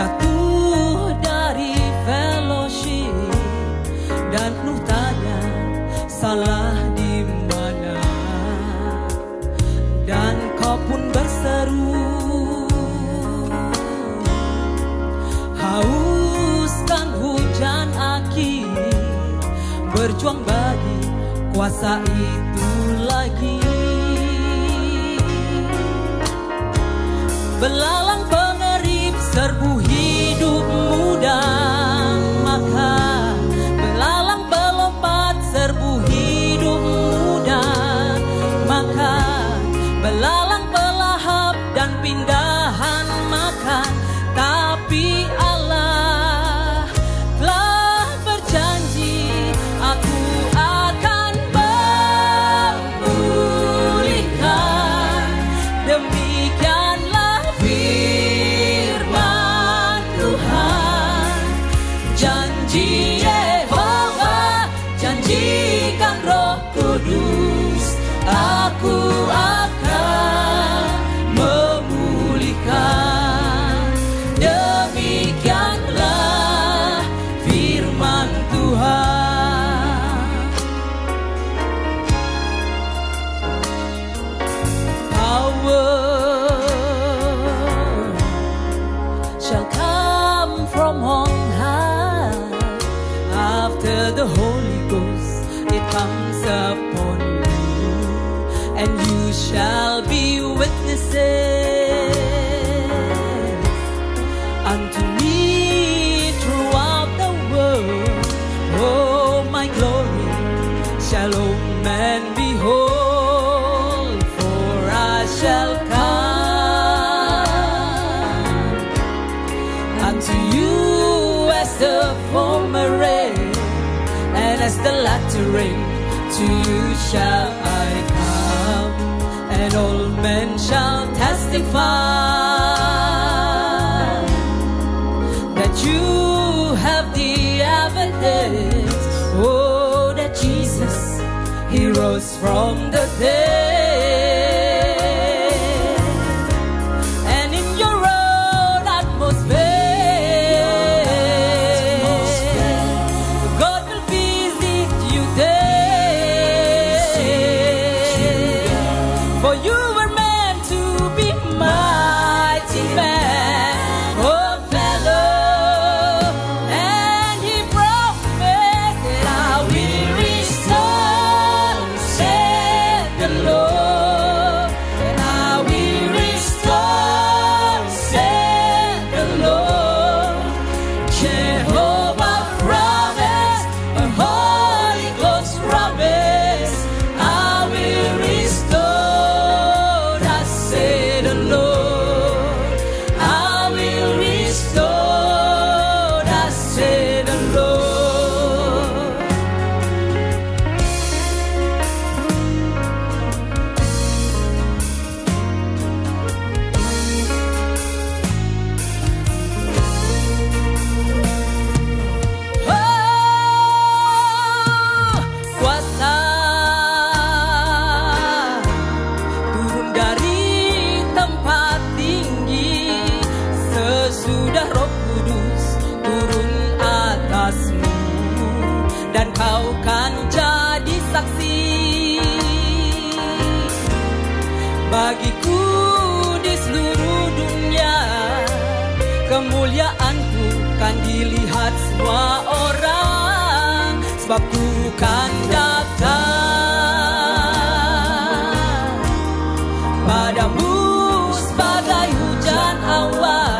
Jatuh dari fellowship. Dan lu tanya salah di mana? Dan kau pun berseru Hauskan hujan aki Berjuang bagi kuasa itu lagi. Belalang comes upon you, and you shall be witnesses to you shall I come, and all men shall testify that you have the evidence, oh, that Jesus, He rose from sebab kan datang. Padamu sebagai hujan awal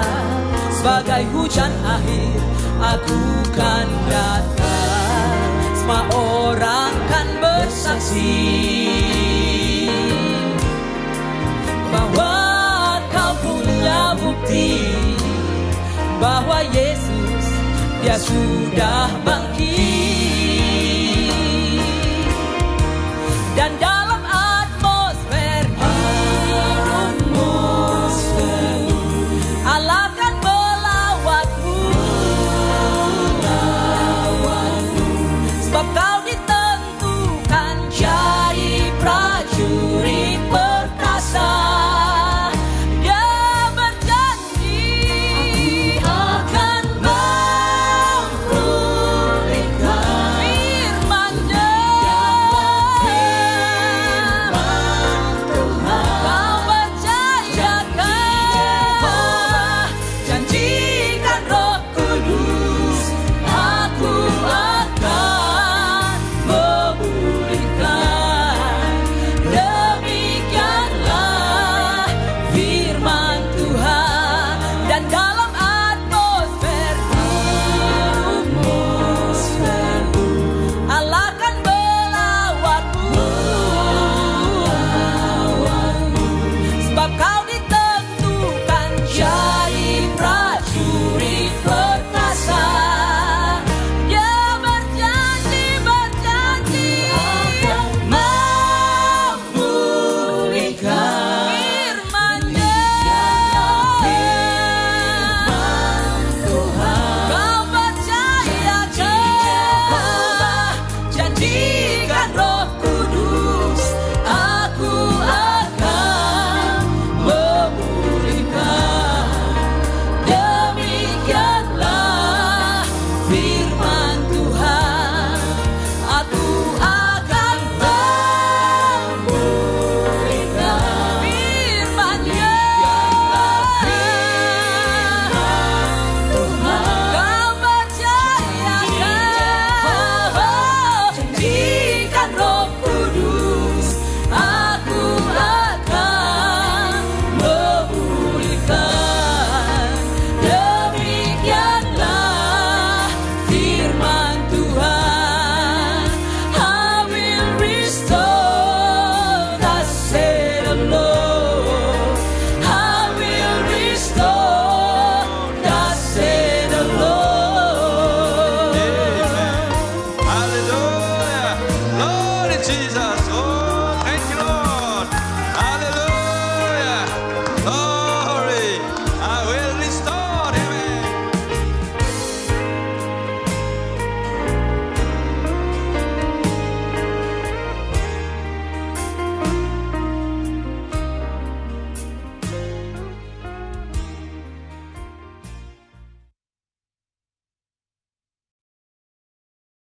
sebagai hujan akhir aku kan datang. Semua orang kan bersaksi bahwa kau punya bukti bahwa Yesus dia sudah